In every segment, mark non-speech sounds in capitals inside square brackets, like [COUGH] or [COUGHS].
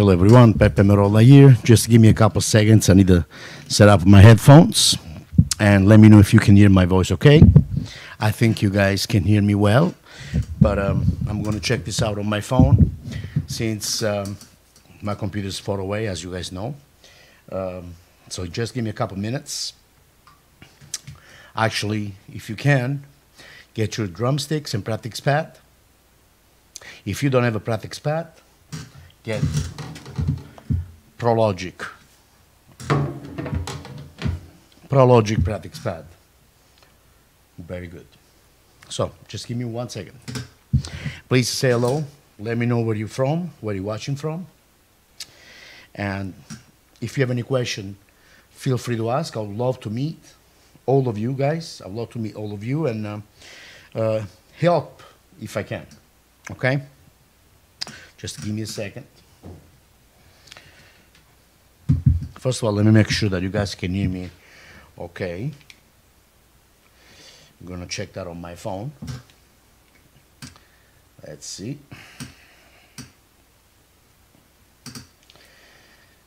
Hello everyone, Peppe Merolla here. Just give me a couple seconds. I need to set up my headphones and let me know if you can hear my voice okay. I think you guys can hear me well, but um, I'm going to check this out on my phone since um, my computer is far away, as you guys know. Um, so just give me a couple minutes. Actually, if you can, get your drumsticks and practice pad. If you don't have a practice pad, get Prologic. Prologic practice pad. Very good. So just give me one second. Please say hello. Let me know where you're from, where you're watching from. And if you have any question, feel free to ask. I would love to meet all of you guys. I'd love to meet all of you and uh, uh, help if I can. Okay? Just give me a second. First of all, let me make sure that you guys can hear me okay. I'm gonna check that on my phone. Let's see.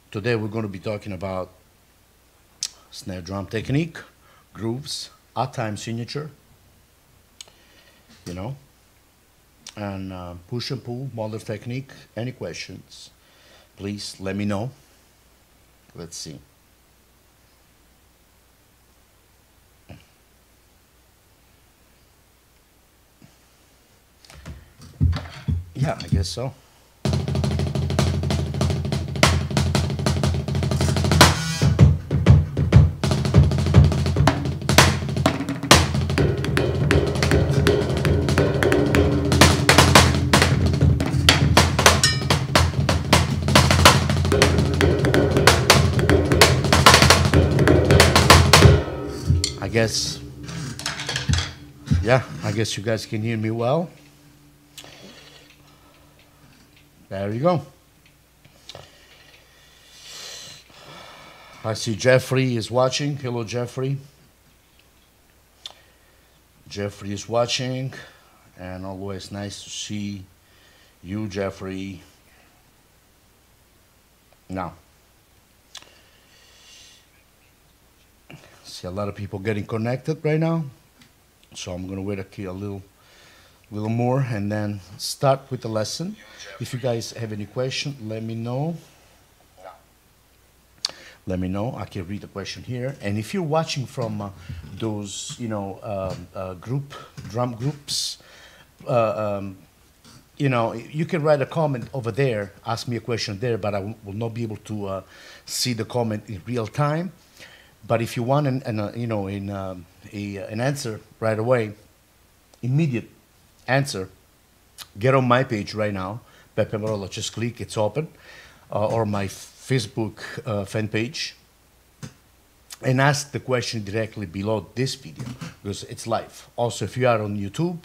Today we're going to be talking about snare drum technique, grooves, odd time signature, you know, and uh, push and pull, Moeller technique. Any questions, please let me know. Let's see. Yeah, I guess so. Guess, yeah, I guess you guys can hear me well. There you go. I see Jeffrey is watching. Hello, Jeffrey. Jeffrey is watching, and always nice to see you, Jeffrey. Now, see a lot of people getting connected right now, so I'm gonna wait a, a little, little more, and then start with the lesson. If you guys have any question, let me know. Let me know. I can read the question here. And if you're watching from uh, those, you know, um, uh, group drum groups, uh, um, you know, you can write a comment over there, ask me a question there, but I will not be able to uh, see the comment in real time. But if you want an, an uh, you know, in, um, a, an answer right away, immediate answer, get on my page right now, Peppe Merolla. Just click, it's open, uh, or my Facebook uh, fan page, and ask the question directly below this video because it's live. Also, if you are on YouTube,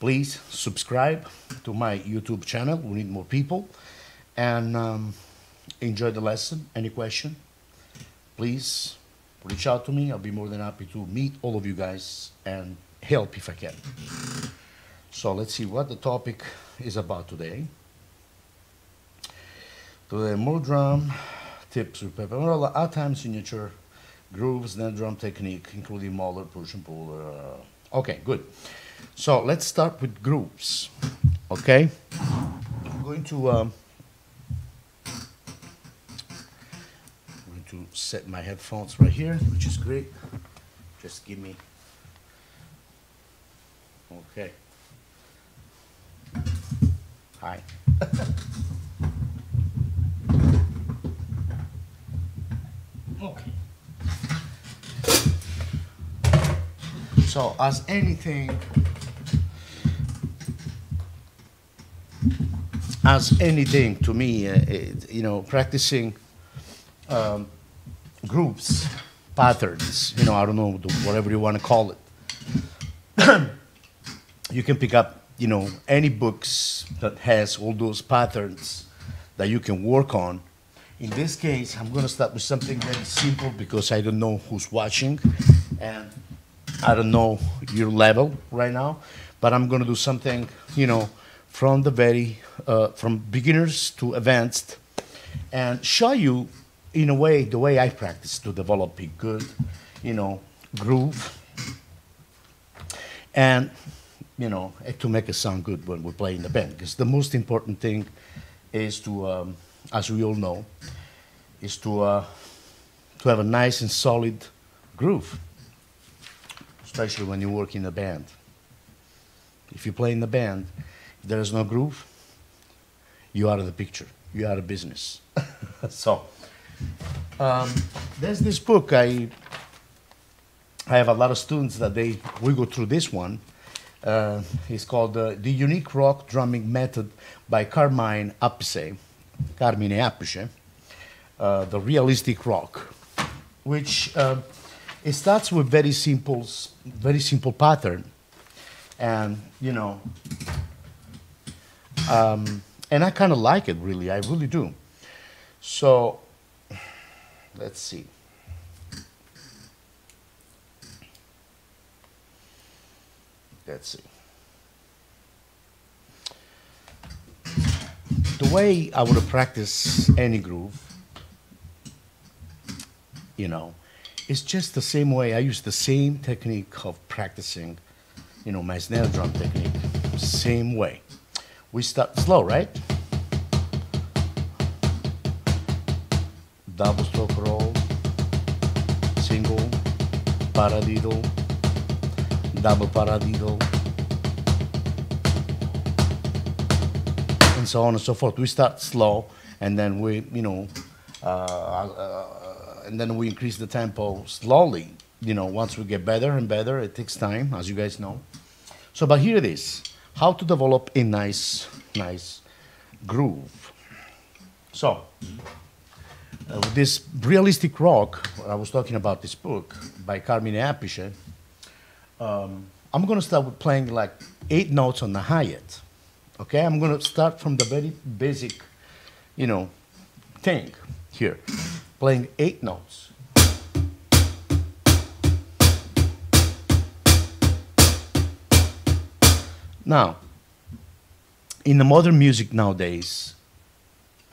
please subscribe to my YouTube channel. We need more people, and um, enjoy the lesson. Any question? Please reach out to me. I'll be more than happy to meet all of you guys and help if I can. So let's see what the topic is about today. Today, more drum tips with Merolla, odd time signature, grooves, then drum technique, including Moeller, push and pull. Uh, okay, good. So let's start with grooves. Okay, I'm going to um, I'm going to set my headphones right here, which is great. Just give me. Okay. Hi. [LAUGHS] okay. So, as anything, as anything to me, uh, it, you know, practicing um, groups, patterns, you know, I don't know, whatever you want to call it, you can pick up you know, any books that has all those patterns that you can work on. In this case, I'm gonna start with something very simple because I don't know who's watching and I don't know your level right now, but I'm gonna do something, you know, from the very, uh, from beginners to advanced and show you in a way the way I practice to develop a good, you know, groove and you know to make it sound good when we play in the band. Because the most important thing is to, um, as we all know, is to uh, to have a nice and solid groove, especially when you work in a band. If you play in the band, if there is no groove, you out of the picture. You are of business. [LAUGHS] so um, there's this book I I have a lot of students that they we go through this one. Uh, it's called uh, The Unique Rock Drumming Method by Carmine Appice, Carmine Appice, uh, The Realistic Rock, which uh, it starts with very simple, very simple pattern, and you know, um, and I kind of like it really, I really do. So, let's see. Let's see. The way I would practice any groove, you know, it's just the same way I use the same technique of practicing, you know, my snare drum technique. Same way. We start slow, right? Double stroke roll, single, paradiddle, double paradiddle, and so on and so forth. We start slow, and then we, you know, uh, uh, and then we increase the tempo slowly. You know, once we get better and better, it takes time, as you guys know. So, but here it is: how to develop a nice, nice groove. So, uh, this realistic rock, I was talking about this book by Carmine Appice. Um, I'm going to start with playing like eight notes on the hi-hat. Okay, I'm going to start from the very basic, you know, thing here, playing eight notes. Now, in the modern music nowadays,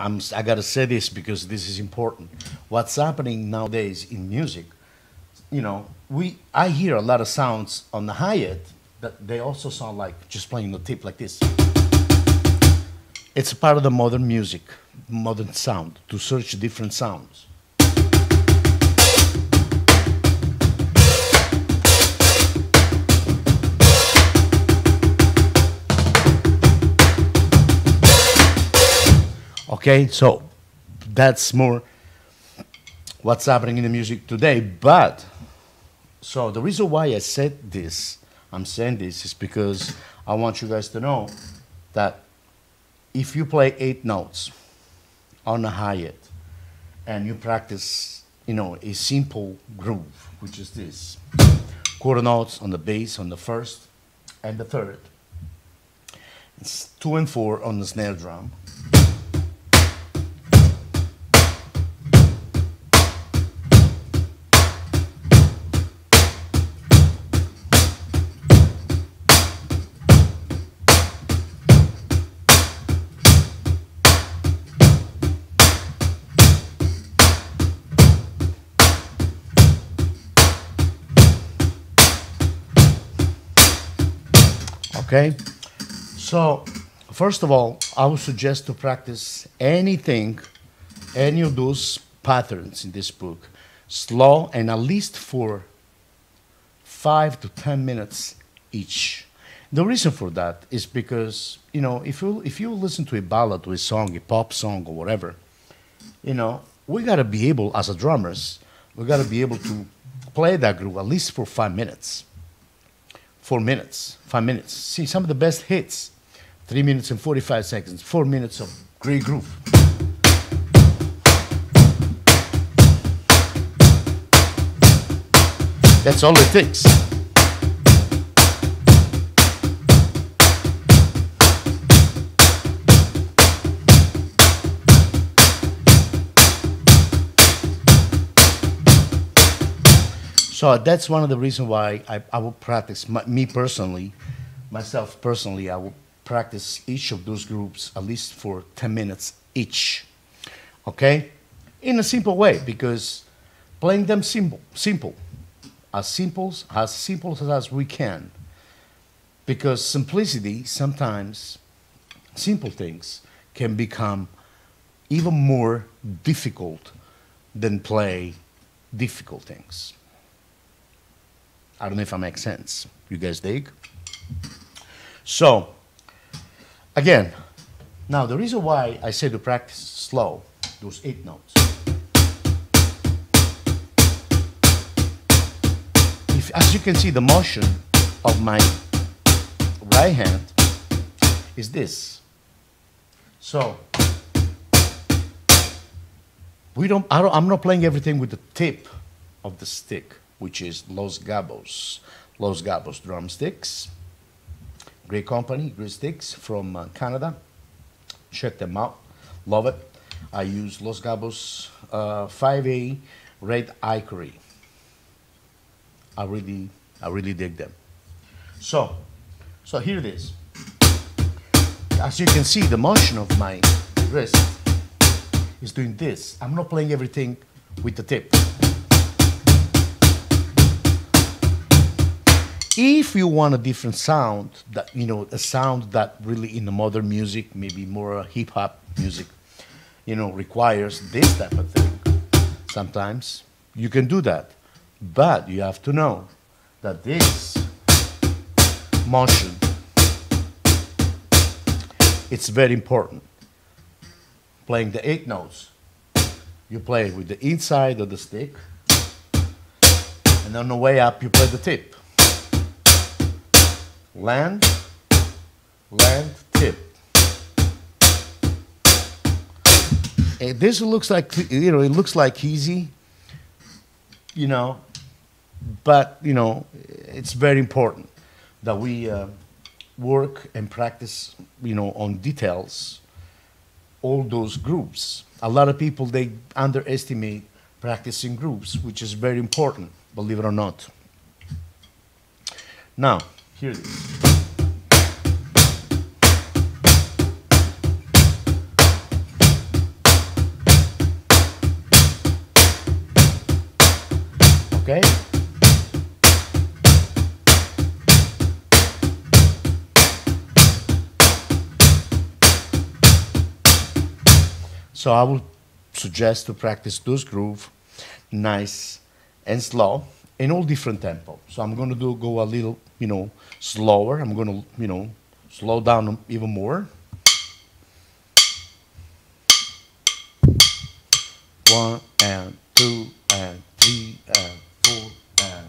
I'm, I gotta say this because this is important. What's happening nowadays in music, you know, we I hear a lot of sounds on the hi-hat that they also sound like just playing the tip like this. It's part of the modern music, modern sound, to search different sounds. Okay, so that's more what's happening in the music today. But so the reason why I said this, I'm saying this, is because I want you guys to know that if you play eight notes on a hi-hat and you practice, you know, a simple groove, which is this, quarter notes on the bass on the first and the third, it's two and four on the snare drum, Okay? So, first of all, I would suggest to practice anything, any of those patterns in this book, slow and at least for five to ten minutes each. The reason for that is because, you know, if you, if you listen to a ballad or a song, a pop song or whatever, you know, we gotta be able, as a drummers, we gotta be able to play that groove at least for five minutes four minutes, five minutes. See some of the best hits, three minutes and 45 seconds, four minutes of great groove. That's all it takes. So that's one of the reasons why I, I will practice, my, me personally, myself personally, I will practice each of those groups at least for 10 minutes each. Okay? In a simple way, because playing them simple, simple, as simple as simple as we can. Because simplicity sometimes simple things can become even more difficult than play difficult things. I don't know if I make sense. You guys dig? So, again, now the reason why I say to practice slow, those eight notes. If, as you can see, the motion of my right hand is this. So, we don't, I don't, I'm not playing everything with the tip of the stick, which is Los Cabos. Los Cabos drumsticks. Great company, great sticks from uh, Canada. Check them out. Love it. I use Los Cabos uh, 5A Red Ivory. I really, I really dig them. So, so here it is. As you can see, the motion of my wrist is doing this. I'm not playing everything with the tip. If you want a different sound, that you know, a sound that really in the modern music, maybe more hip hop music, you know, requires this type of thing. Sometimes you can do that, but you have to know that this motion it's very important playing the eight notes. You play with the inside of the stick, and on the way up, you play the tip. Land, land, tip. And this looks like, you know, it looks like easy, you know, but, you know, it's very important that we uh, work and practice, you know, on details all those groups. A lot of people, they underestimate practicing groups, which is very important, believe it or not. Now, is. Okay? So I would suggest to practice those groove nice and slow in all different tempo. So I'm going to do go a little, you know, slower. I'm going to, you know, slow down even more. One and two and three and four and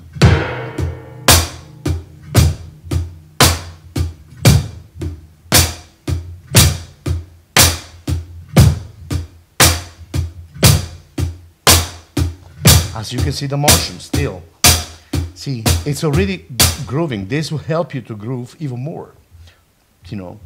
as you can see the motion still. See, it's already grooving. This will help you to groove even more, you know.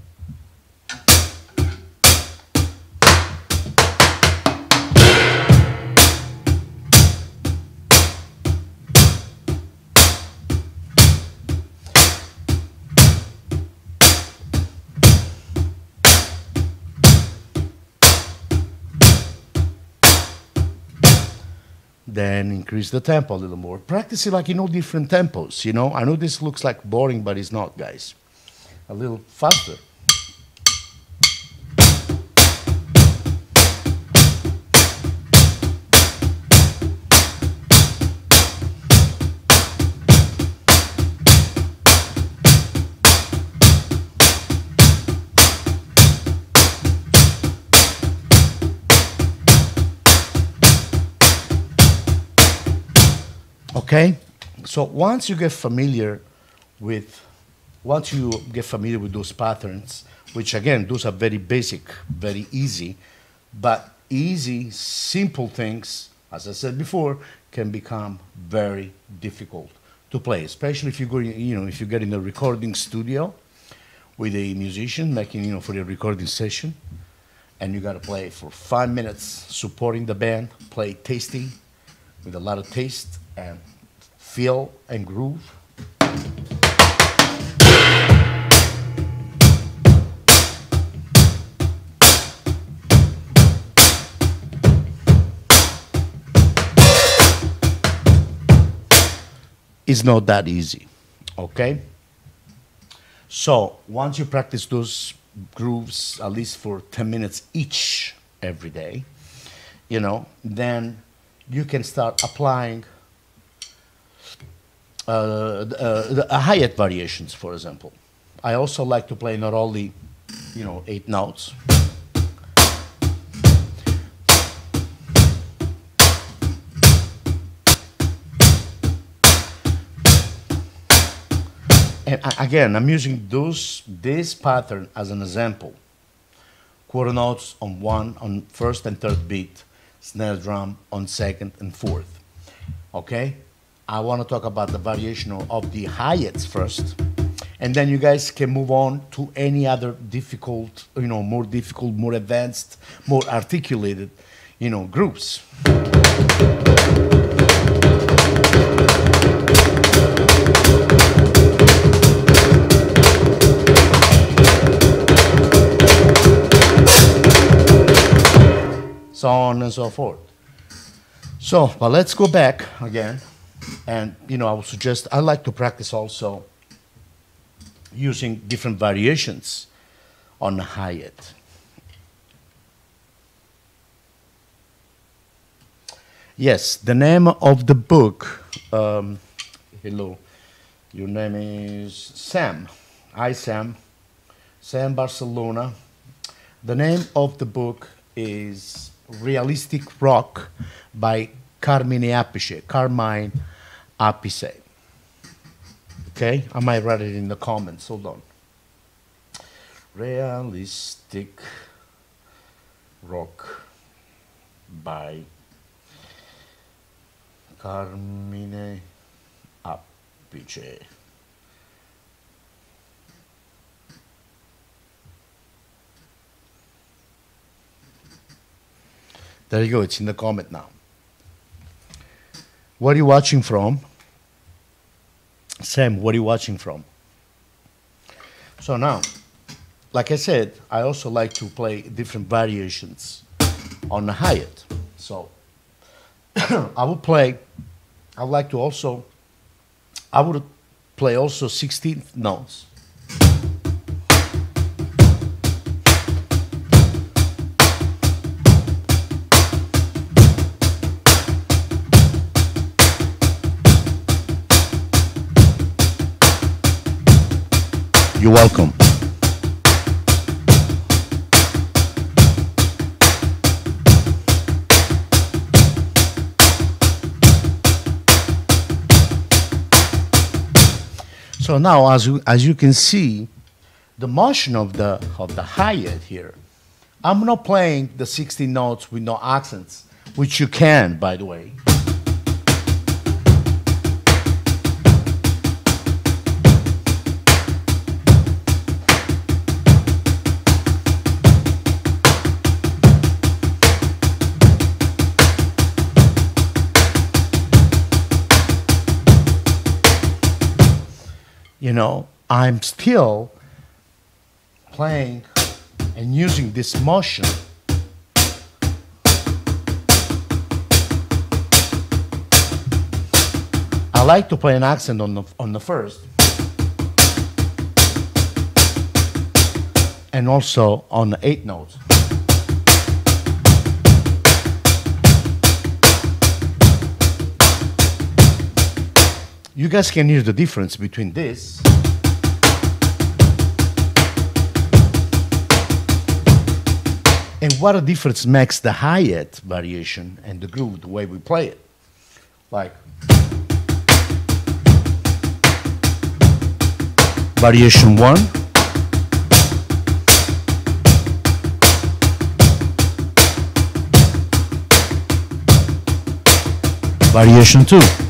Then increase the tempo a little more. Practice it like in all different tempos, you know. I know this looks like boring, but it's not, guys. A little faster. Okay? So once you get familiar with, once you get familiar with those patterns, which again, those are very basic, very easy, but easy, simple things, as I said before, can become very difficult to play, especially if you go, you know, if you get in a recording studio with a musician making, you know, for a recording session, and you got to play for five minutes, supporting the band, play tasty, with a lot of taste, and feel and groove. It's not that easy, okay? So once you practice those grooves at least for 10 minutes each every day, you know, then you can start applying the, uh, the uh, hi-hat variations, for example. I also like to play not only, you know, eight notes. And again, I'm using those this pattern as an example. Quarter notes on one, on first and third beat, snare drum on second and fourth. Okay? I want to talk about the variation of- the hi-hats first, and then you guys can move on to any other difficult, you know, more difficult, more advanced, more articulated, you know, groups. so on and so forth. So, but let's go back again, and you know, I would suggest I like to practice also using different variations on the hi-hat. Yes, the name of the book. Um, hello, your name is Sam. Hi, Sam. Sam Barcelona. The name of the book is Realistic Rock by Carmine Appice. Carmine Appice. Okay, I might write it in the comments. Hold on. Realistic Rock by Carmine Appice. There you go, it's in the comment now. What are you watching from? Sam, what are you watching from? So now, like I said, I also like to play different variations on the hi-hat. So [CLEARS THROAT] I would play, I would like to also, I would play also 16th notes. You're welcome. So now, as you, as you can see, the motion of the of the hi-hat here, I'm not playing the 16 notes with no accents, which you can, by the way. You know, I'm still playing and using this motion. I like to play an accent on the, on the first. And also on the eighth note. You guys can hear the difference between this and what a difference makes the hi-hat variation and the groove, the way we play it. Like variation one. Variation two.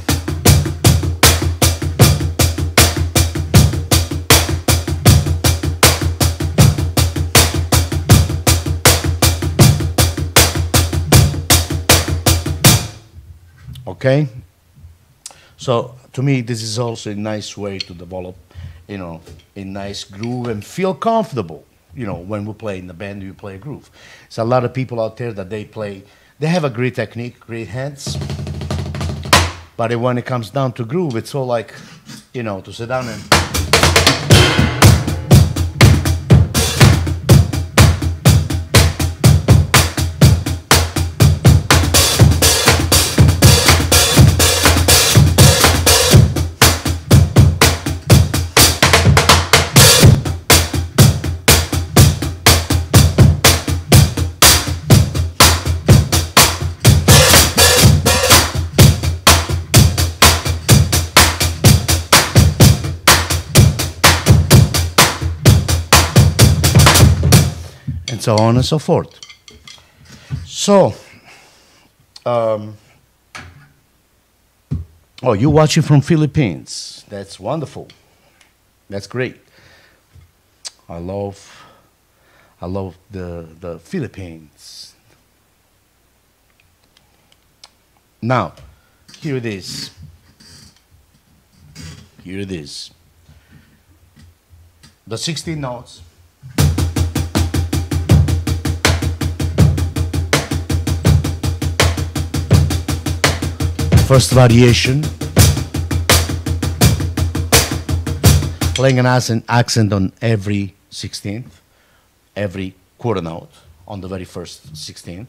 Okay? So to me, this is also a nice way to develop, you know, a nice groove and feel comfortable. You know, when we play in the band, we play a groove. There's a lot of people out there that they play, they have a great technique, great hands, but when it comes down to groove, it's all like, you know, to sit down and so on and so forth. So, um, oh, you're watching from Philippines. That's wonderful. That's great. I love, I love the the Philippines. Now, here it is. Here it is. The 16 notes. First variation. Playing an accent, on every 16th, every quarter note on the very first 16th.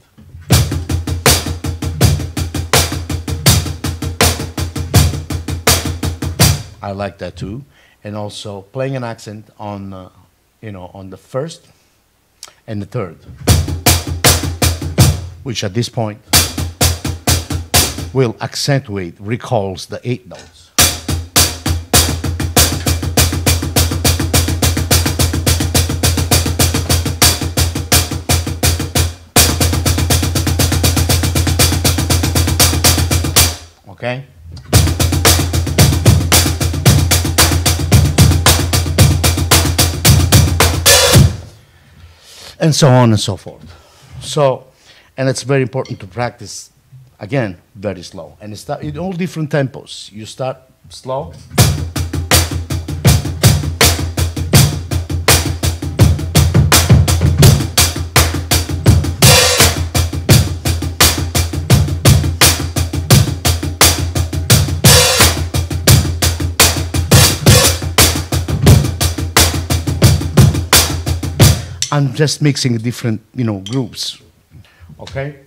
I like that too. And also playing an accent on, uh, you know, on the first and the third, which at this point will accentuate, recalls the eight notes. Okay? And so on and so forth. So, and it's very important to practice again very slow and start in all different tempos you start slow I'm just mixing different, you know, groups. Okay?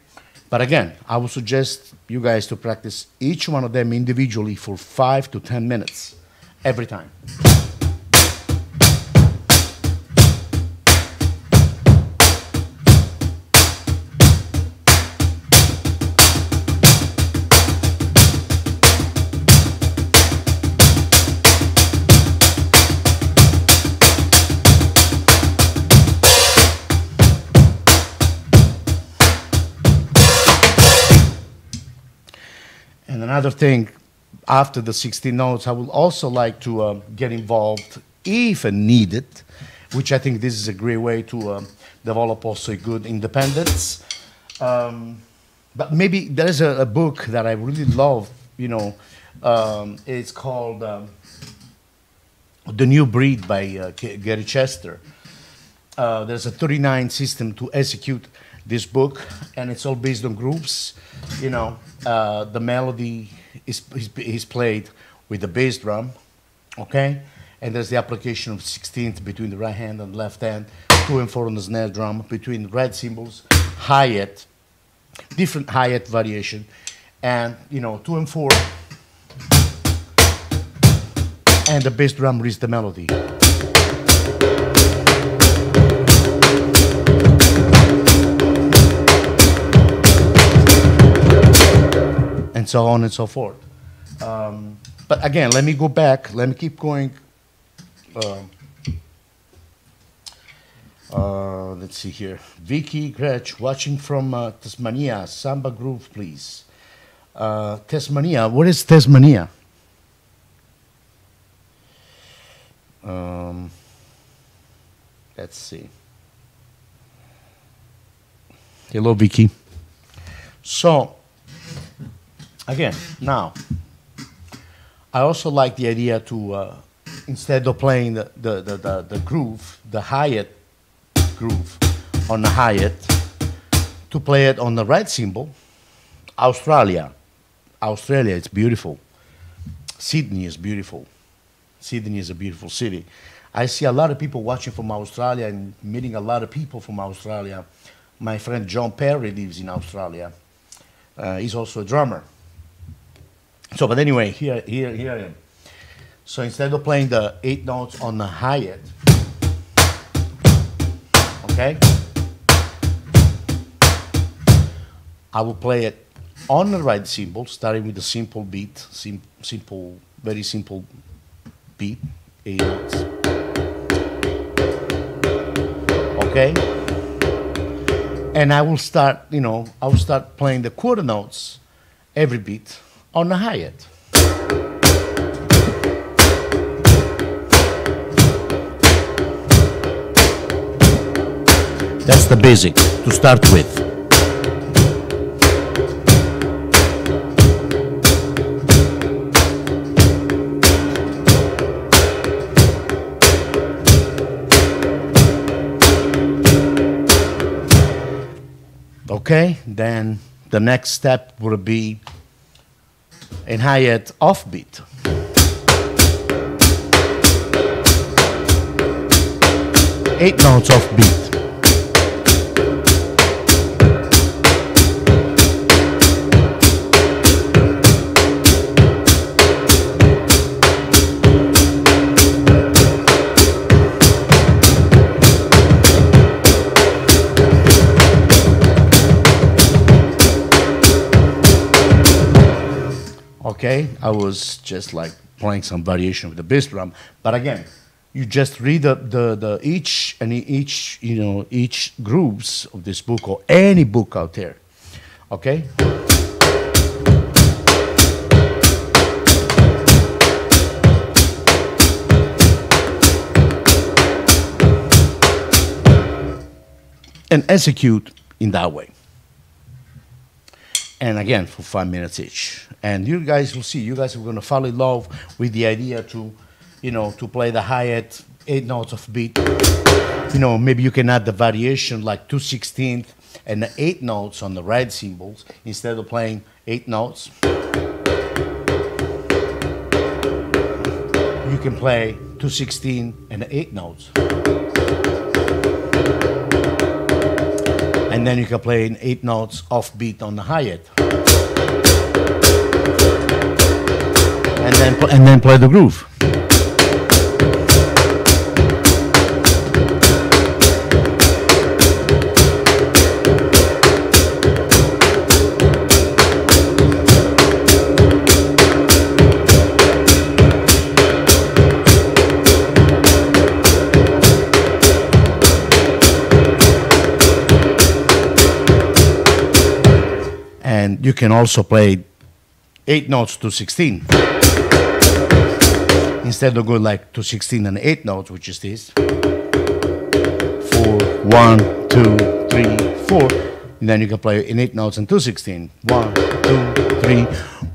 But again, I would suggest you guys to practice each one of them individually for five to 10 minutes every time. Another thing, after the 16 notes, I would also like to um, get involved if needed, which I think this is a great way to um, develop also a good independence. Um, but maybe there is a, a, book that I really love, you know, um, it's called The New Breed by uh, Gary Chester. Uh, there's a 39 system to execute this book, and it's all based on groups. You know, uh, the melody is, is, is played with the bass drum, okay? And there's the application of 16th between the right hand and left hand, two and four on the snare drum, between red cymbals, hi-hat, different hi-hat variation, and, you know, two and four, and the bass drum reads the melody. So on and so forth. Um, but again, let me go back. Let me keep going. Uh, uh, let's see here. Vicky Gretsch, watching from uh, Tasmania. Samba Groove, please. Uh, Tasmania, what is Tasmania? Um, let's see. Hello, Vicky. So, again, now, I also like the idea to, uh, instead of playing the, the, the, the, the groove, the hi-hat groove on the hi-hat, to play it on the right cymbal. Australia. Australia, it's beautiful. Sydney is beautiful. Sydney is a beautiful city. I see a lot of people watching from Australia and meeting a lot of people from Australia. My friend John Perry lives in Australia. Uh, he's also a drummer. So, but anyway, here, here, here I am. So instead of playing the eight notes on the hi-hat, okay, I will play it on the right cymbal, starting with a simple beat, sim simple, very simple beat, eight notes. Okay? And I will start, you know, I will start playing the quarter notes every beat on the hi-hat. That's the basic to start with. Okay, then the next step would be a hi-hat offbeat. Eight notes offbeat. Okay? I was just like playing some variation with the bass drum. But again, you just read the, the, the each and each, you know, each groups of this book or any book out there, okay? And execute in that way and again for five minutes each. And you guys will see, you guys are going to fall in love with the idea to, you know, to play the hi-hat eight notes of beat. You know, maybe you can add the variation like two sixteenth and the eight notes on the right cymbals instead of playing eight notes. You can play two sixteen and eight notes. And then you can play in eight notes off beat on the hi-hat. And then, and then play the groove. You can also play eight notes to 16 instead of going like to 16 and eight notes which is this. Four one two three four. And then you can play in eight notes and two sixteen. One two three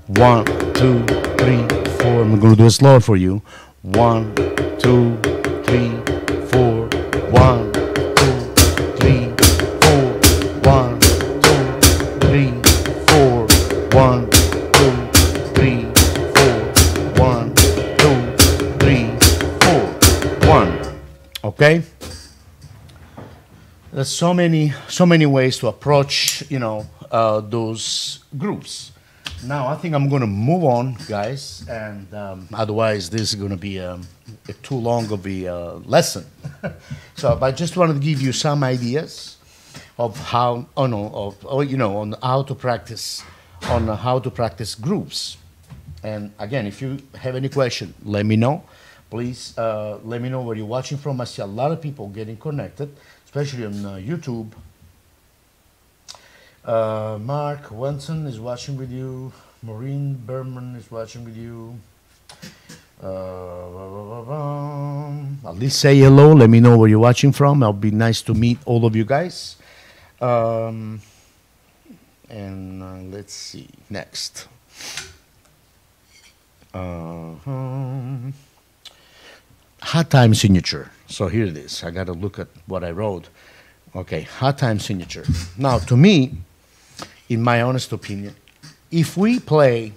one two three four. I'm going to do it slower for you. One two three four. One Okay? There's so many, so many ways to approach, you know, uh, those groups. Now I think I'm going to move on, guys, and um, otherwise this is going to be um, too long of a uh, lesson. [LAUGHS] so I just wanted to give you some ideas of how, oh no, of, oh, you know, on how to practice, on how to practice groups. And again, if you have any question, let me know. Please uh, let me know where you're watching from. I see a lot of people getting connected, especially on uh, YouTube. Uh, Mark Wenson is watching with you. Maureen Berman is watching with you. Uh, at least say hello. Let me know where you're watching from. It'll be nice to meet all of you guys. Um, and uh, let's see, next. Uh-huh odd time signature. So here it is. I got to look at what I wrote. Okay, odd time signature. Now, to me, in my honest opinion, if we play,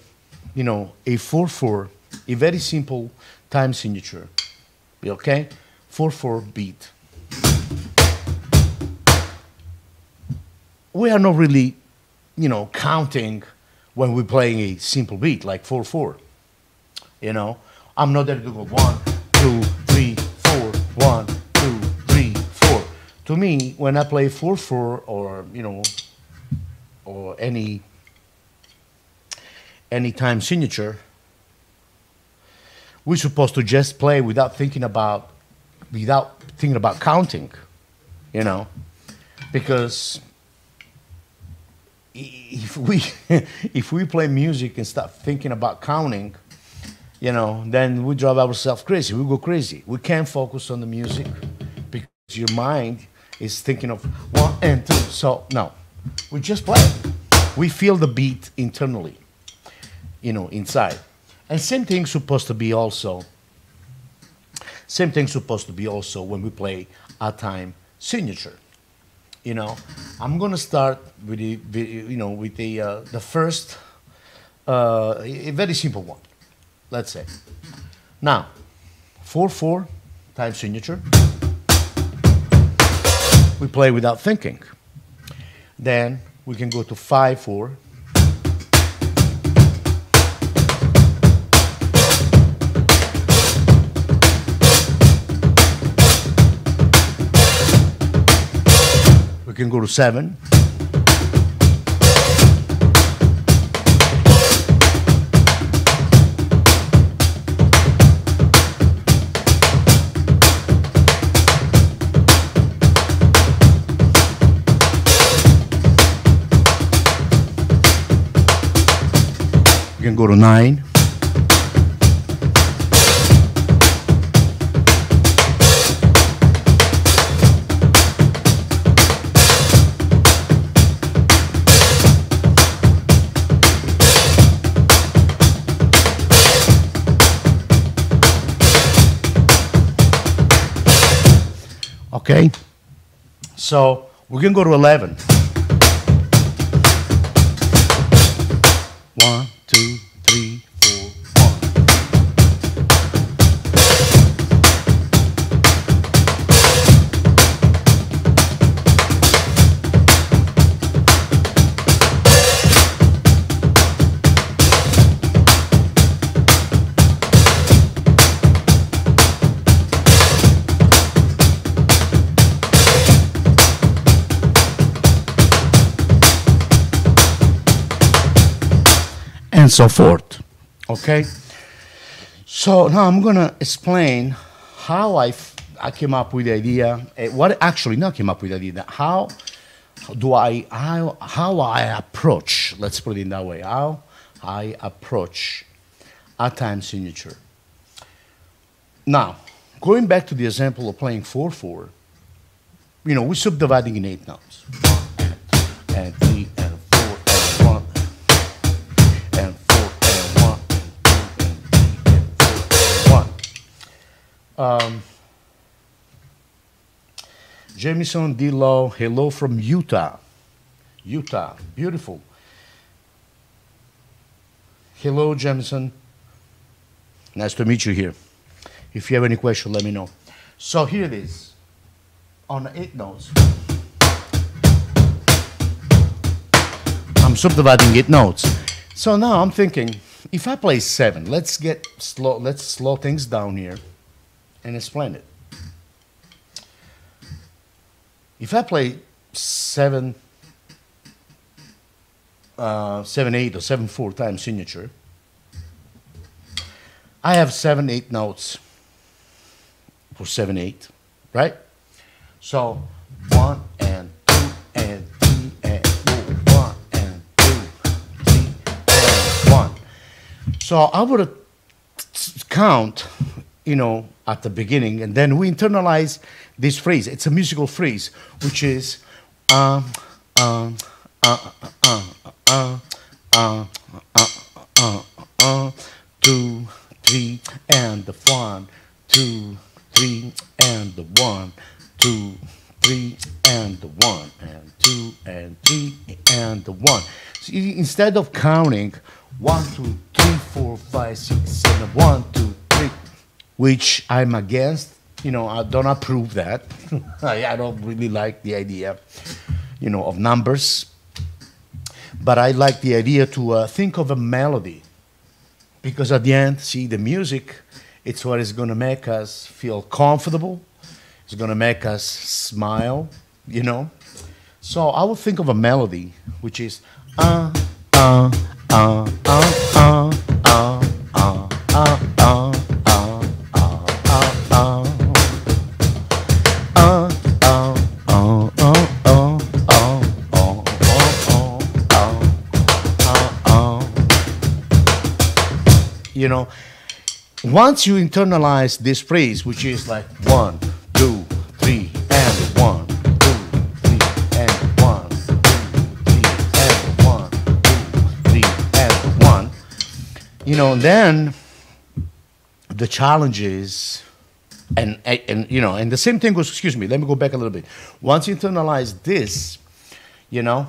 you know, a 4 4, a very simple time signature, okay? 4 4 beat. We are not really, you know, counting when we're playing a simple beat like 4 4. You know, I'm not there to go 1, 2, To me, when I play 4-4 or, you know, or any any time signature, we're supposed to just play without thinking about without thinking about counting, you know, because if we [LAUGHS] if we play music and start thinking about counting, you know, then we drive ourselves crazy. We go crazy. We can't focus on the music because your mind is thinking of one and two. So no, we just play. We feel the beat internally, you know, inside. And same thing supposed to be also. Same thing supposed to be also when we play a time signature. You know, I'm gonna start with the, you know with the uh, the first uh, a very simple one. Let's say now four four time signature. We play without thinking. Then we can go to 5 4. We can go to 7. Can go to 9. Okay? So we're going to go to 11. One, two, three, so forth. Okay? So now I'm going to explain how I, I came up with the idea, eh, what actually not came up with the idea, how do I, how, how I approach, let's put it in that way, how I approach a time signature. Now, going back to the example of playing 4 4, you know, we're subdividing in eight notes. And Um, Jamison D. Lowe, hello from Utah. Utah, beautiful. Hello, Jamison. Nice to meet you here. If you have any question, let me know. So here it is, on eight notes. I'm subdividing eight notes. So now I'm thinking, if I play seven, let's get slow. Let's slow things down here, and it's splendid. If I play seven, uh, seven eight or seven four time signature, I have seven eight notes for seven eight, right? So one and two and three and four, one and two, three and one. So I would count, you know, at the beginning. And then we internalize this phrase. It's a musical phrase, which is two, three, and the one, two, three, and the one, two, three, and the one, and two, and three, and the one. So instead of counting one, two, three, four, five, six, seven, one, two, which I'm against. You know, I don't approve that. [LAUGHS] I, I don't really like the idea, you know, of numbers. But I like the idea to uh, think of a melody, because at the end, see, the music, it's what is going to make us feel comfortable. It's going to make us smile, you know. So I would think of a melody, which is uh, uh, uh, uh, uh, uh, uh, uh. You know, once you internalize this phrase, which is like one, two, three, and one, two, three, and one, two, three, and one, two, three, and one, you know, then the challenge is, and, and you know, and the same thing goes, excuse me, let me go back a little bit. Once you internalize this, you know,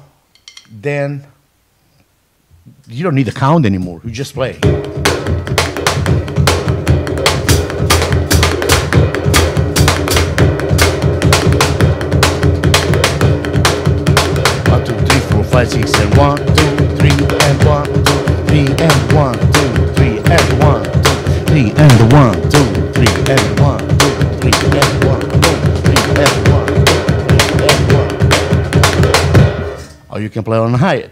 then you don't need a count anymore. You just play. five, six, and one, two, three, and one, two, three, and one, two, three, and one, two, three, and one, two, three, and one, two, three, and one, two, three, and one, two, three, and one. Or you can play on the high.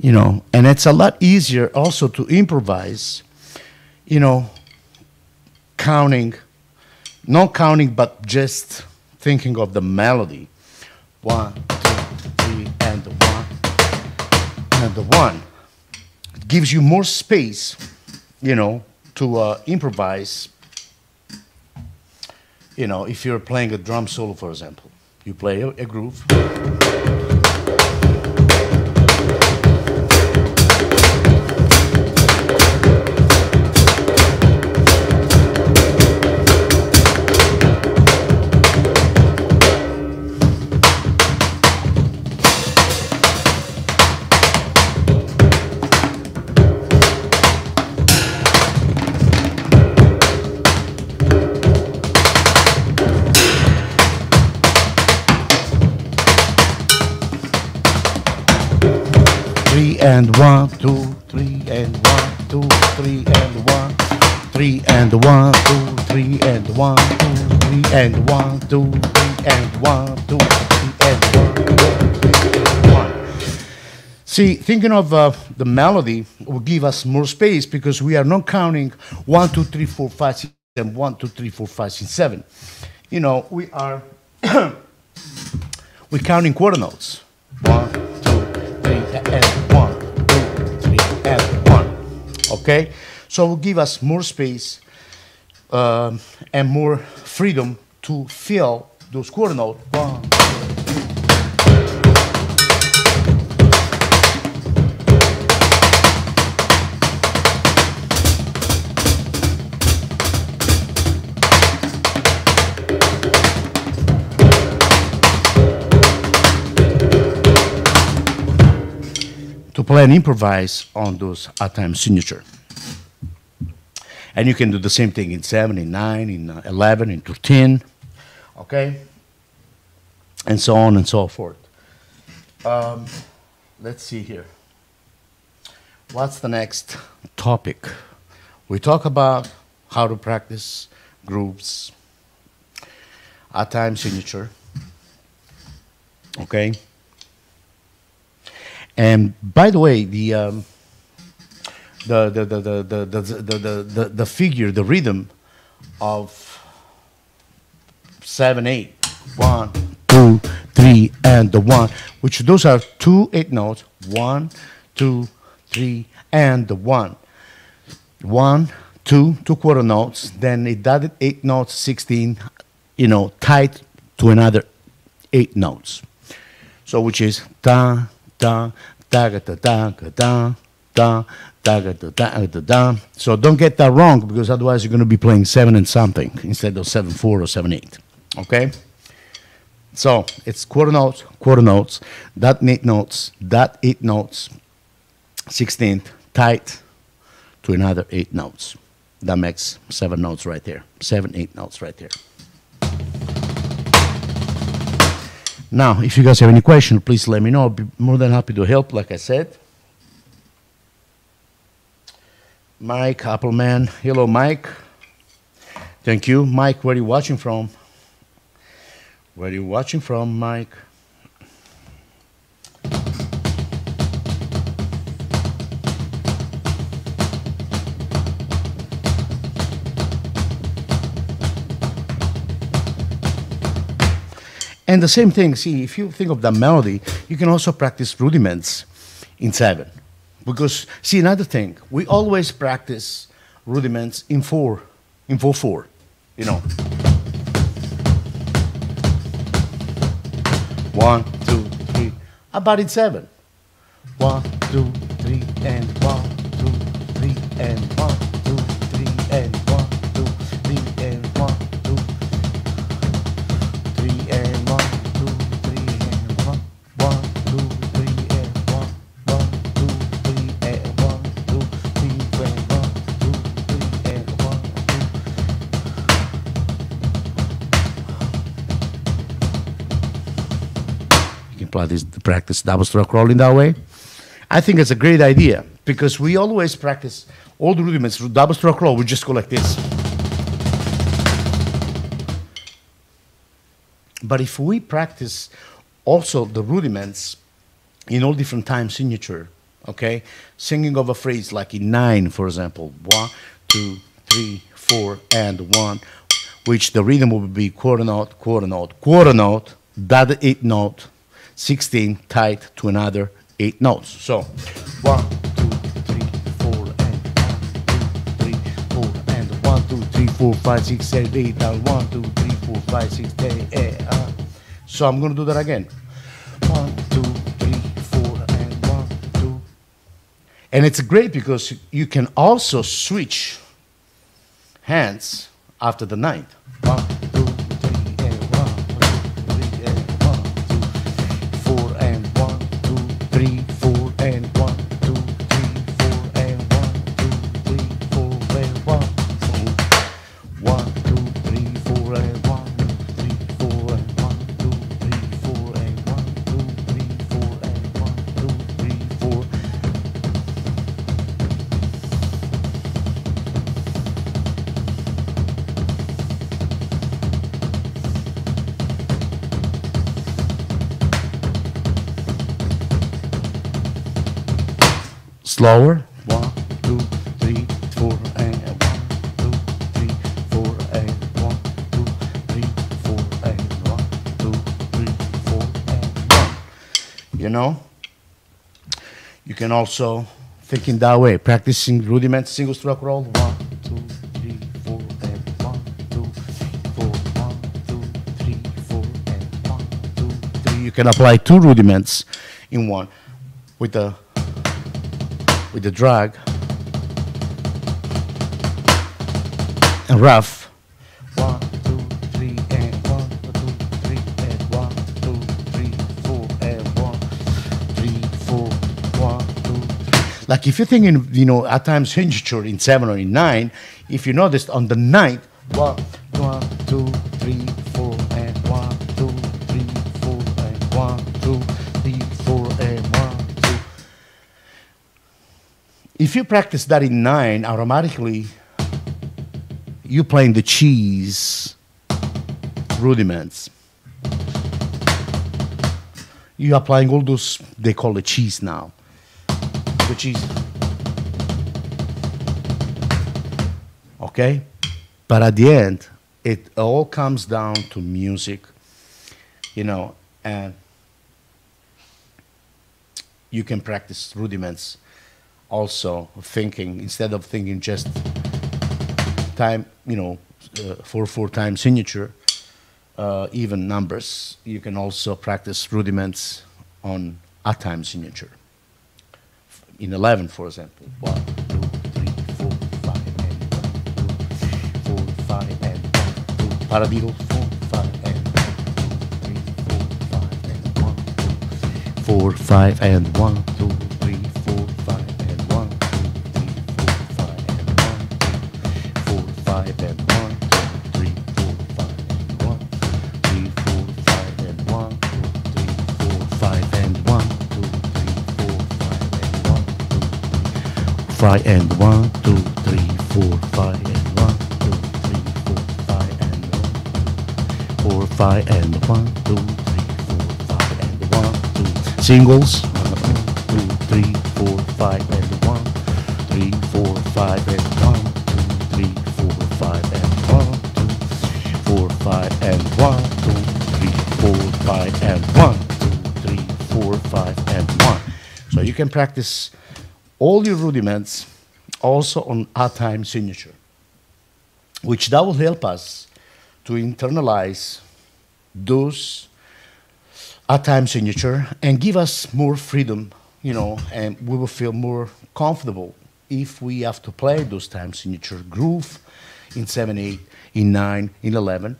You know and it's a lot easier also to improvise you know counting not counting but just thinking of the melody. One two three and the one and the one. It gives you more space you know to uh, improvise you know if you're playing a drum solo for example. You play a, a groove See, thinking of uh, the melody will give us more space because we are not counting one, two, three, four, five, six, and one, two, three, four, five, six, seven. You know, we are [COUGHS] we're counting quarter notes. One, two, three, and one, two, three, and one. Okay? So it will give us more space um, and more freedom to fill those quarter notes. One, play and improvise on those odd time signature. And you can do the same thing in 7, in 9, in uh, 11, in 13, okay? And so on and so forth. Um, let's see here. What's the next topic? We talk about how to practice groups, odd time signature, okay? And by the way, the um, the, the, the, the, the, the, the, the, figure, the rhythm of seven, eight, one, two, three, and the one, which those are two eight notes. One, two, three, and the one. One, two, two quarter notes. Then it does eight notes, 16, you know, tied to another eight notes. So which is da, So don't get that wrong because otherwise you're going to be playing seven and something instead of seven four or seven eight. Okay. So it's quarter notes, quarter notes, dot eight notes, dot eight notes, sixteenth tied to another eight notes. That makes seven notes right there. Seven, eight notes right there. Now, if you guys have any question, please let me know. I'll be more than happy to help, like I said. Mike Appleman. Hello, Mike. Thank you. Mike, where are you watching from? Where are you watching from, Mike? And the same thing, see, if you think of the melody, you can also practice rudiments in seven. Because, see, another thing, we always practice rudiments in four, in four four, you know. One, two, three, about in seven. One, two, three, and one, two, three, and one, Can practice, double stroke rolling that way. I think it's a great idea because we always practice all the rudiments double stroke roll. We just go like this. But if we practice also the rudiments in all different time signature, okay, singing of a phrase like in nine, for example, one, two, three, four, and one, which the rhythm will be quarter note, quarter note, quarter note, that eight note, 16 tied to another eight notes. So, one, two, three, four, and one, two, three, four, and one, two, three, four, five, six, seven, eight, and one, two, three, four, five, six, seven, eight. Uh. So I'm gonna do that again. One, two, three, four, and one, two. And it's great because you can also switch hands after the ninth. Slower. One, two, three, four, and one, two, three, four, and one, two, three, four, and one, two, three, four, and one. You know? You can also think in that way, practicing rudiment single stroke roll. One, two, three, four, and one, two, three, four, one, two, three, four, and one, two, three. You can apply two rudiments in one with the with the drag and rough. One, two, three, and one, two, three, and one, two, three, four, and one, three, four, one, two, three. Like if you're thinking, you know, at times signature in seven or in nine, if you noticed on the ninth, one, one, two, If you practice that in nine, automatically you're playing the cheese rudiments. You're applying all those, they call it cheese now. The cheese. Okay? But at the end, it all comes down to music. You know, and you can practice rudiments also thinking instead of thinking just time you know uh, four four time signature uh, even numbers you can also practice rudiments on a time signature. In 11 for example. One two three four five and one two four five and one two paradiddle. Four five and one two three four five and one two four five and one two five and one two three four five and one two three four five and one four five and one two three four five and one two singles one two three four five and one three four five and one two three four five and one two four five and one two three four five and one two three four five and one so you can practice all your rudiments also on a time signature which that will help us to internalize those a time signature and give us more freedom, you know, and we will feel more comfortable if we have to play those time signature groove in 7 8, in 9, in 11.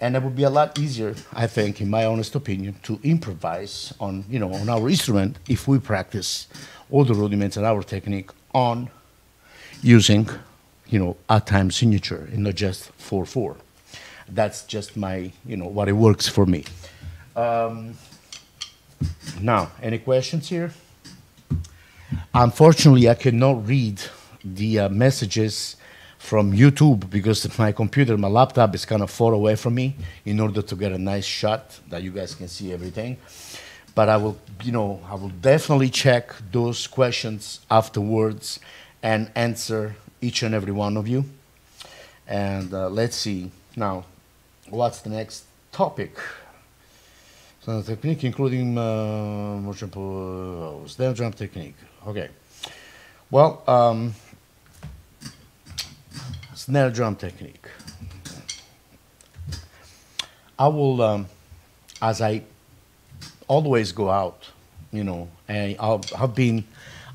And it would be a lot easier, I think, in my honest opinion, to improvise on, you know, on our instrument if we practice all the rudiments and our technique on using, you know, a time signature and not just 4 4. That's just my, you know, what it works for me. Um, now, any questions here? Unfortunately, I cannot read the uh, messages from YouTube because my computer, my laptop is kind of far away from me in order to get a nice shot that you guys can see everything. But I will, you know, I will definitely check those questions afterwards and answer each and every one of you. And uh, let's see now, what's the next topic? So the technique including example, uh, snare drum technique. Okay. Well, um, snare drum technique. I will, um, as I always go out, you know, and I've been,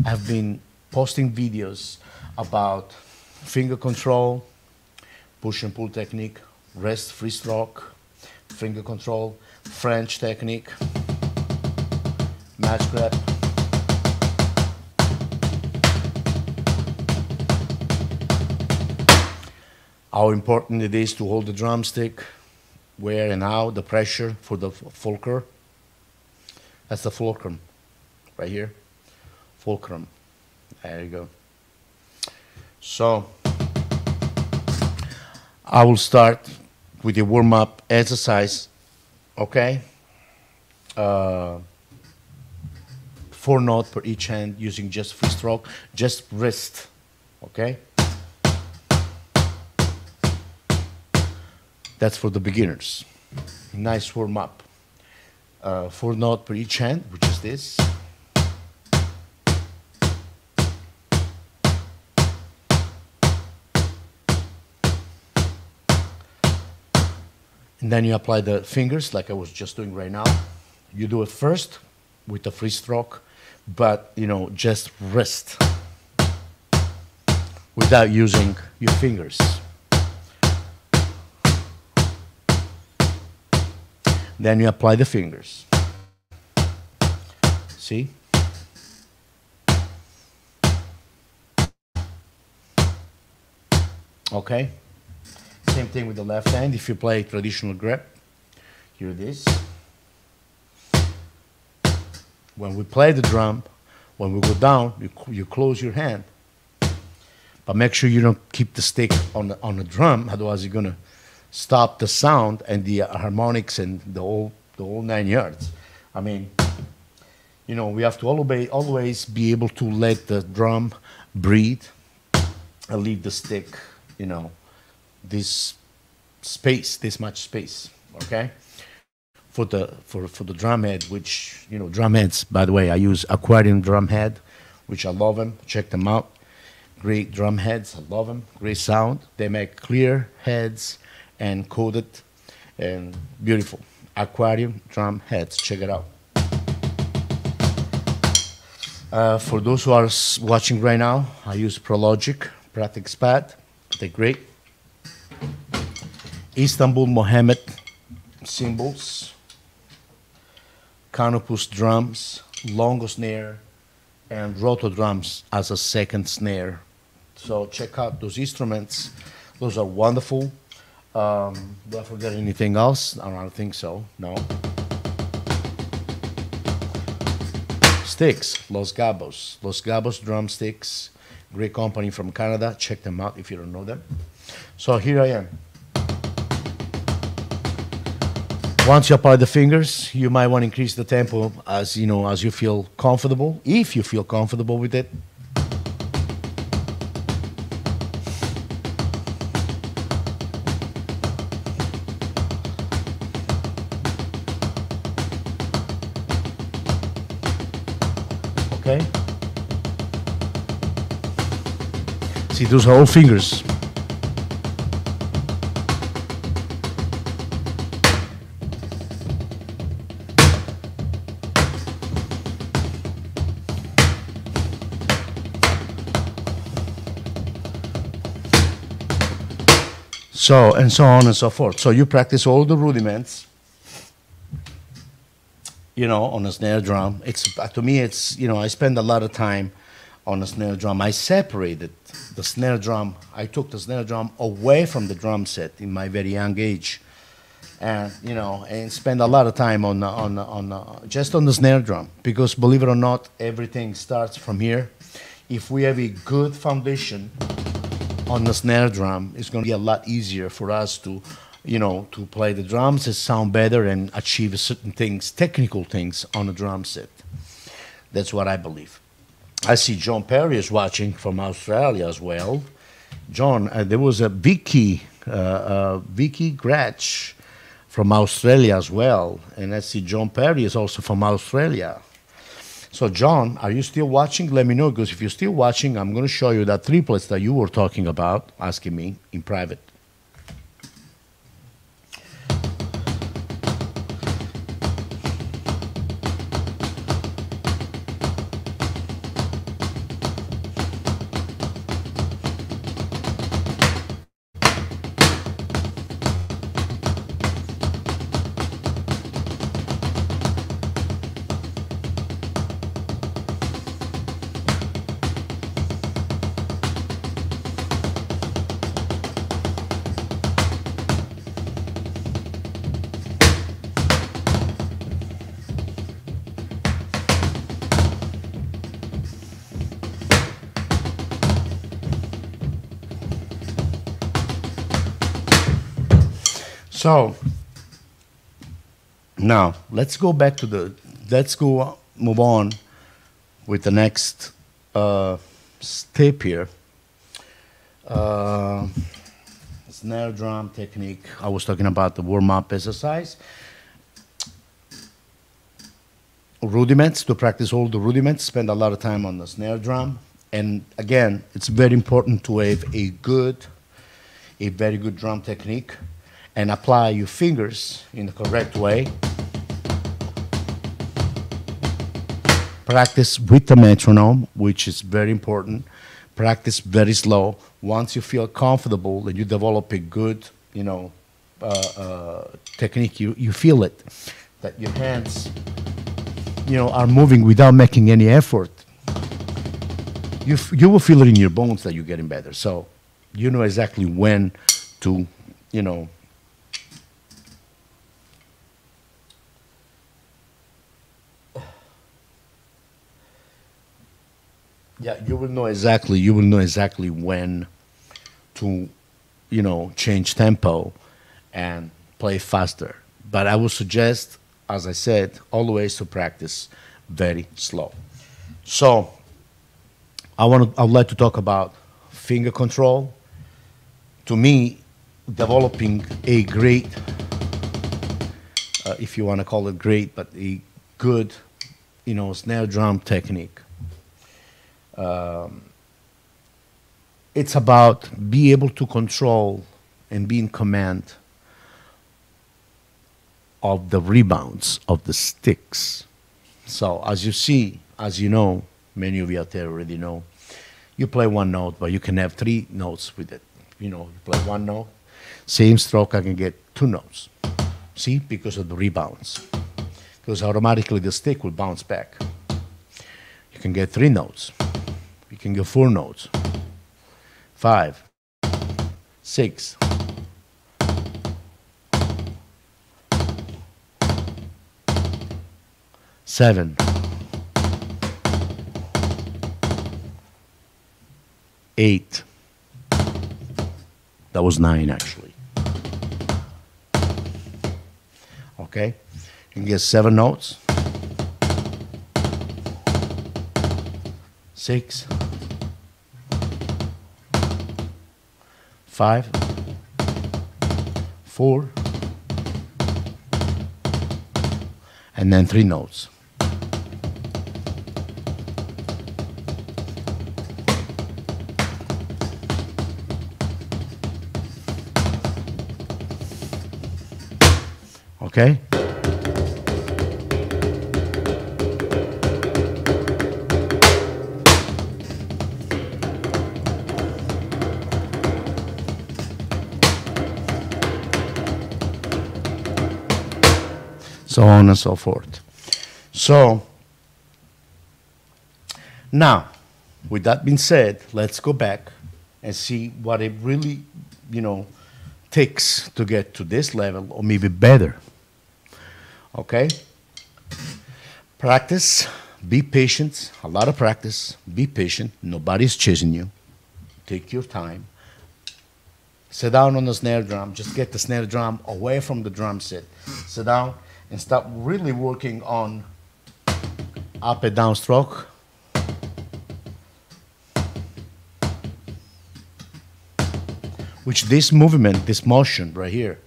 I've been posting videos about finger control, push and pull technique, rest free stroke, finger control, French technique, match grip. How important it is to hold the drumstick, where and how, the pressure for the fulcrum. That's the fulcrum, right here. Fulcrum. There you go. So, I will start with the warm up exercise, okay? Uh, four note per each hand using just free stroke, just wrist, okay? That's for the beginners. Nice warm up. Uh, four note per each hand, which is this. And then you apply the fingers like I was just doing right now. You do it first with a free stroke, but you know, just wrist without using your fingers. Then you apply the fingers. See? Okay? Same thing with the left hand. If you play traditional grip, here it is. When we play the drum, when we go down, you, you close your hand. But make sure you don't keep the stick on the, on the drum, otherwise you're gonna stop the sound and the harmonics and the whole the whole nine yards. I mean, you know, we have to always always be able to let the drum breathe and leave the stick, you know, this space, this much space. Okay. for the for, for the drum head, which you know drum heads. By the way, I use Aquarian drum head, which I love them. Check them out. Great drum heads, I love them. Great sound. They make clear heads and coated and beautiful. Aquarian drum heads. Check it out. Uh, for those who are watching right now, I use ProLogix Praktix Pad. They're great. Istanbul Mehmet cymbals, Canopus drums, longo snare, and roto drums as a second snare. So check out those instruments. Those are wonderful. Um, do I forget anything else? I don't think so. No. Sticks, Los Cabos. Los Cabos drumsticks. Great company from Canada. Check them out if you don't know them. So here I am. Once you apply the fingers, you might want to increase the tempo as you know as you feel comfortable. If you feel comfortable with it. Those all fingers. So, and so on and so forth. So you practice all the rudiments, you know, on a snare drum. It's, to me, it's, you know, I spend a lot of time on a snare drum. I separated the snare drum. I took the snare drum away from the drum set in my very young age. And, you know, and spend a lot of time on, on, on, uh, just on the snare drum. Because believe it or not, everything starts from here. If we have a good foundation, on the snare drum, it's going to be a lot easier for us to, you know, to play the drums and sound better and achieve certain things, technical things on a drum set. That's what I believe. I see John Perry is watching from Australia as well. John, uh, there was a Vicky, uh, uh, Vicky Gratch from Australia as well, and I see John Perry is also from Australia. So, John, are you still watching? Let me know because if you're still watching, I'm going to show you that triplets that you were talking about, asking me in private. So, now let's go back to the, let's go move on with the next uh, step here. Uh, snare drum technique. I was talking about the warm up exercise. Rudiments, to practice all the rudiments, spend a lot of time on the snare drum. And again, it's very important to have a good, a very good drum technique and apply your fingers in the correct way. Practice with the metronome, which is very important. Practice very slow. Once you feel comfortable and you develop a good, you know, uh, uh, technique, you, you feel it, that your hands, you know, are moving without making any effort. You, you will feel it in your bones that you're getting better. So you know exactly when to, you know, Yeah, you will know exactly. You will know exactly when to, you know, change tempo and play faster. But I would suggest, as I said, always to practice very slow. So, I want to. I would like to talk about finger control. To me, developing a great uh, if you want to call it great, but a good, you know, snare drum technique. Um, it's about be able to control and be in command of the rebounds of the sticks. So as you see, as you know, many of you out there already know, you play one note, but you can have three notes with it. You know, you play one note, same stroke, I can get two notes. See, because of the rebounds. Because automatically the stick will bounce back. You can get three notes. You can get four notes. Five, six, seven, eight. That was nine, actually. Okay? You can get seven notes. Six. Five. Four. And then three notes. Okay? So on and so forth. So, now, with that being said, let's go back and see what it really, you know, takes to get to this level or maybe better. Okay? Practice, be patient, a lot of practice, be patient. Nobody's chasing you. Take your time. Sit down on the snare drum, just get the snare drum away from the drum set. Sit down and start really working on up and down stroke. Which this movement, this motion right here,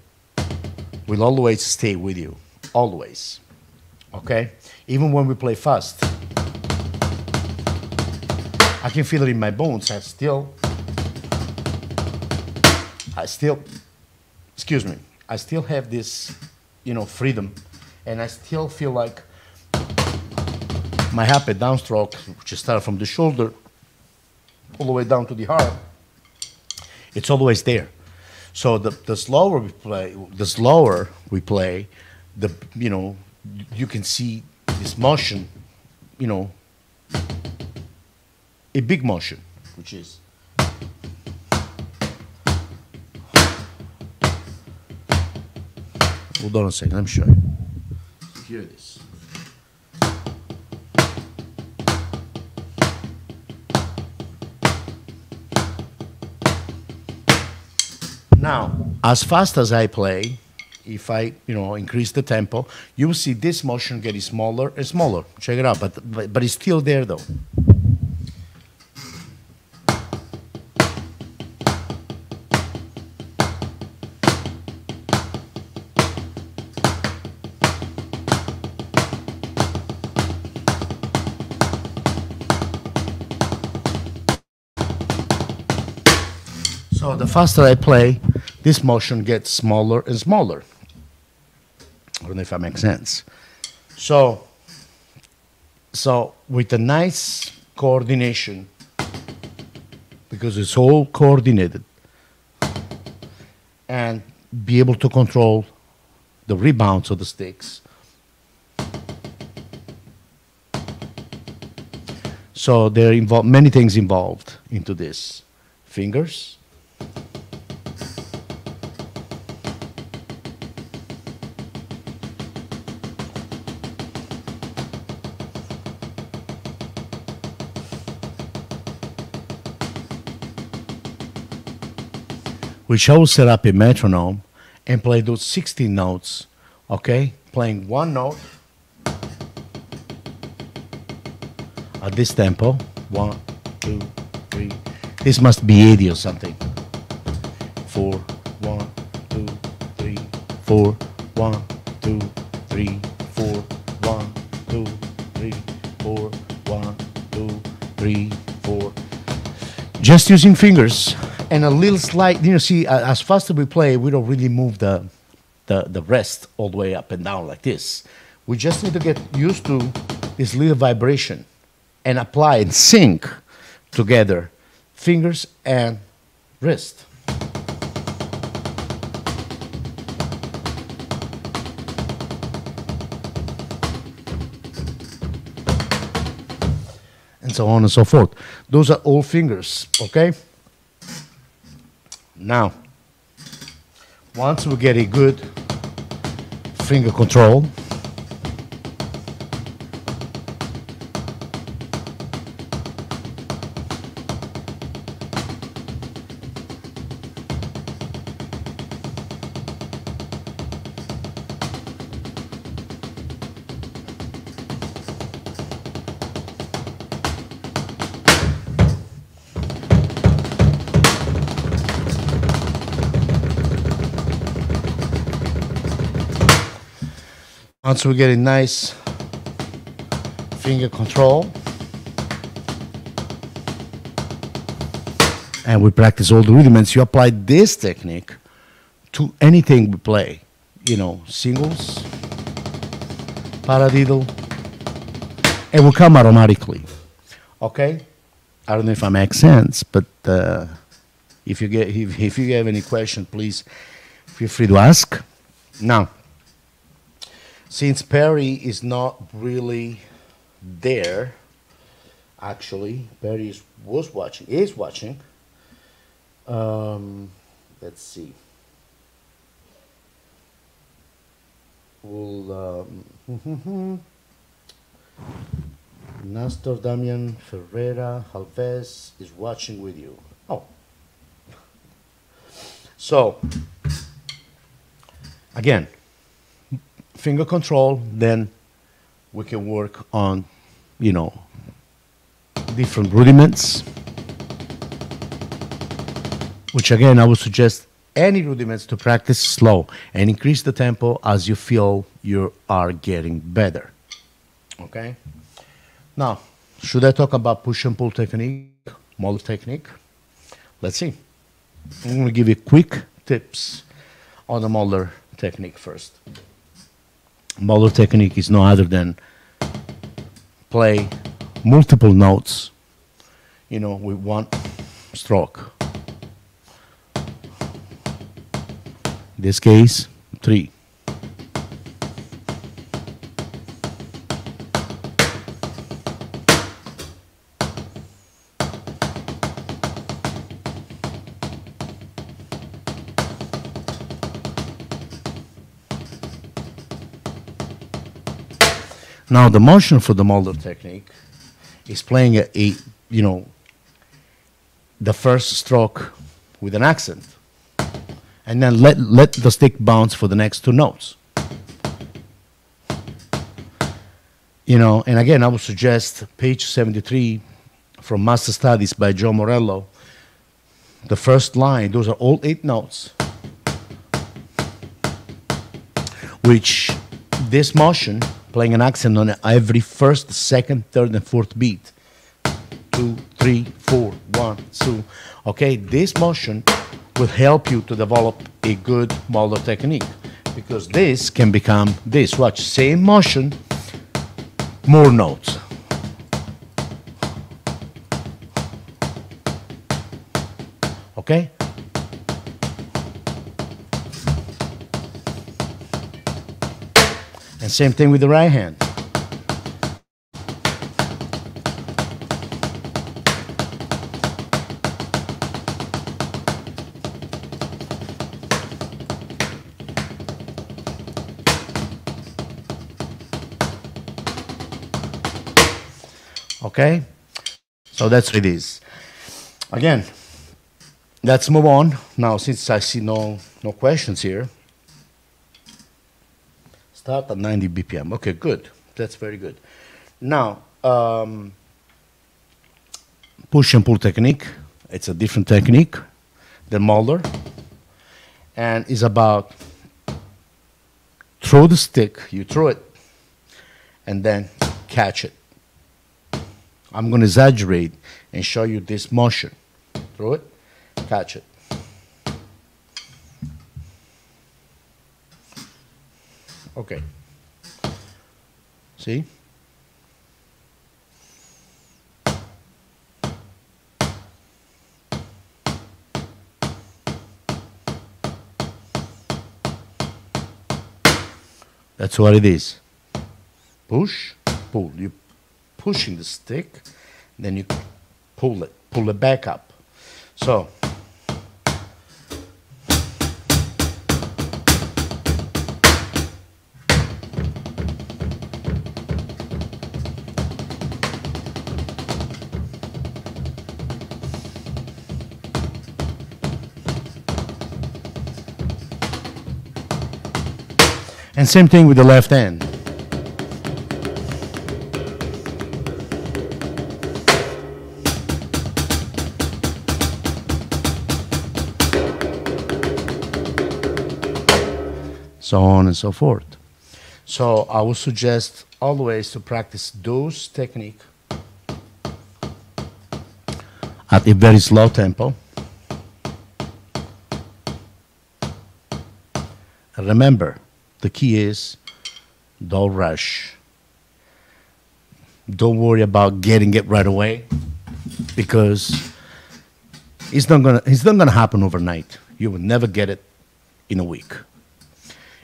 will always stay with you. Always. Okay? Even when we play fast. I can feel it in my bones. I still, I still, excuse me, I still have this, you know, freedom, and I still feel like my happy downstroke, which is started from the shoulder all the way down to the heart, it's always there. So the, the slower we play, the slower we play, the you know, you can see this motion, you know, a big motion, which is. Hold on a second, let me show you. This. Now, as fast as I play, if I, you know, increase the tempo, you will see this motion getting smaller and smaller. Check it out, but, but, but it's still there though. The faster I play, this motion gets smaller and smaller. I don't know if that makes sense. So, so with a nice coordination, because it's all coordinated, and be able to control the rebounds of the sticks. So there are many things involved into this. Fingers, which I will set up a metronome and play those 16 notes, okay? Playing one note at this tempo. One, two, three. This must be 80 or something. Four, one, two, three, four, one, two, three, four, one, two, three, four, one, two, three, four. Just using fingers and a little slight, you know, see, as fast as we play, we don't really move the, the, the rest all the way up and down like this. We just need to get used to this little vibration and apply and sync together fingers and wrist. and so on and so forth. Those are all fingers, okay? Now, once we get a good finger control, once we get a nice finger control, and we practice all the rudiments, you apply this technique to anything we play. You know, singles, paradiddle, it will come automatically. Okay? I don't know if I make sense, but uh, if you get if, if you have any question, please feel free to ask. Now, since Perry is not really there, actually, Perry is, was watching, is watching. Um, let's see. We'll, um, [LAUGHS] Nestor Damian Ferreira Alves is watching with you. Oh. [LAUGHS] So, again, finger control, then we can work on, you know, different rudiments. Which again, I would suggest any rudiments to practice slow and increase the tempo as you feel you are getting better. Okay? Now, should I talk about push and pull technique, Moeller technique? Let's see. I'm going to give you quick tips on the Moeller technique first. Moeller technique is no other than play multiple notes, you know, with one stroke. In this case, three. Now the motion for the Moeller technique is playing a, a you know the first stroke with an accent, and then let let the stick bounce for the next two notes. You know, and again, I would suggest page 73 from Master Studies by Joe Morello. The first line, those are all eight notes, which this motion, playing an accent on every first, second, third, and fourth beat. Two, three, four, one, two. Okay, this motion will help you to develop a good Moeller technique because this can become this. Watch, same motion, more notes. Okay? Same thing with the right hand. Okay? So that's what it is. Again, let's move on. Now, since I see no, no questions here, start at 90 BPM. Okay, good. That's very good. Now, um, push and pull technique. It's a different technique than Moeller, and is about throw the stick, you throw it, and then catch it. I'm going to exaggerate and show you this motion. Throw it, catch it. Okay. See? That's what it is. Push, pull. You're pushing the stick, then you pull it, pull it back up. So And same thing with the left hand. So on and so forth. So I would suggest always to practice those technique at a very slow tempo. Remember, the key is don't rush. Don't worry about getting it right away because it's not gonna it's not gonna happen overnight. You will never get it in a week.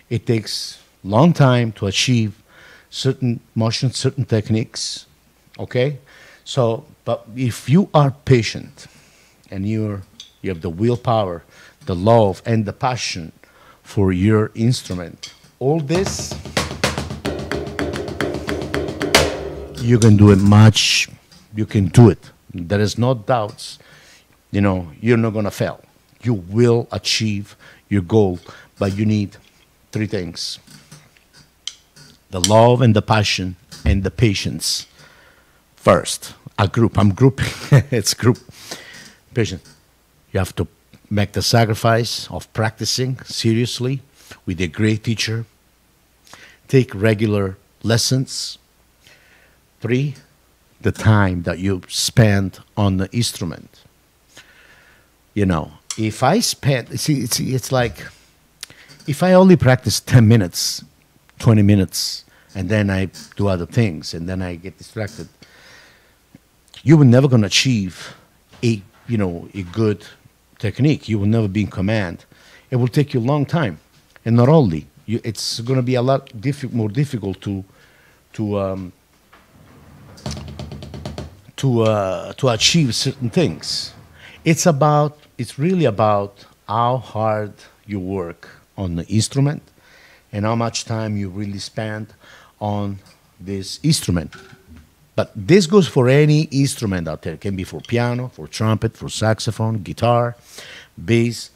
It takes long time to achieve certain motions, certain techniques. Okay? So but if you are patient and you're you have the willpower, the love and the passion for your instrument, all this, you can do it much, you can do it. There is no doubts, you know, you're not gonna fail. You will achieve your goal, but you need three things. The love and the passion and the patience first. A group, I'm grouping, [LAUGHS] it's group. Patience. You have to make the sacrifice of practicing seriously with a great teacher, take regular lessons. Three, the time that you spend on the instrument. You know, if I spend, see, it's, it's like if I only practice 10 minutes, 20 minutes, and then I do other things, and then I get distracted, you will never going to achieve a, you know, a good technique. You will never be in command. It will take you a long time and not only you, it's going to be a lot diffi more difficult to to um, to uh, to achieve certain things. It's about it's really about how hard you work on the instrument and how much time you really spend on this instrument. But this goes for any instrument out there. It can be for piano, for trumpet, for saxophone, guitar, bass.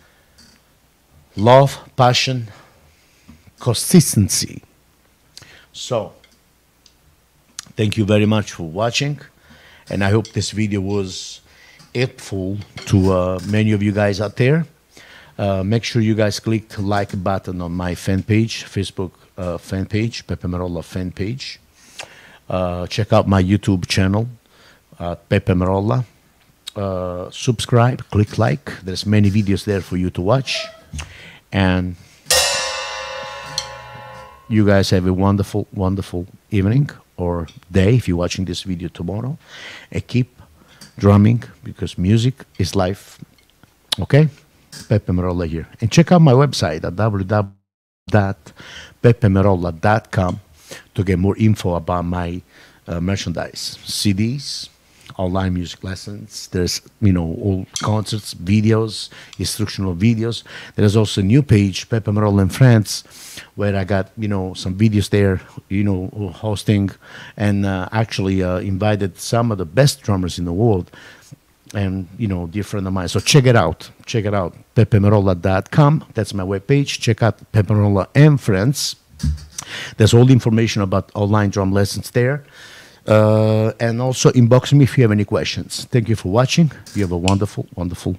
Love, passion, consistency. So, thank you very much for watching, and I hope this video was helpful to uh, many of you guys out there. Uh, make sure you guys click the like button on my fan page, Facebook uh, fan page, Peppe Merolla fan page. Uh, check out my YouTube channel, uh, Peppe Merolla. Uh, subscribe, click like. There's many videos there for you to watch. And you guys have a wonderful, wonderful evening or day if you're watching this video tomorrow. And keep drumming because music is life. Okay? Peppe Merolla here. And check out my website at www.peppemerolla.com to get more info about my uh, merchandise, CDs, online music lessons. There's, you know, all concerts, videos, instructional videos. There's also a new page, Peppe Merolla and Friends, where I got, you know, some videos there, you know, hosting and uh, actually uh, invited some of the best drummers in the world and, you know, dear friend of mine. So check it out. Check it out. peppemerolla.com. That's my webpage. Check out Peppe Merolla and Friends. There's all the information about online drum lessons there. Uh, and also inbox me if you have any questions. Thank you for watching. You have a wonderful, wonderful